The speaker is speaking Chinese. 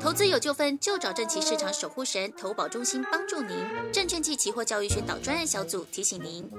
投资有纠纷就找正奇市场守护神投保中心帮助您证券记期货教育宣导专案小组提醒您。